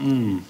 嗯。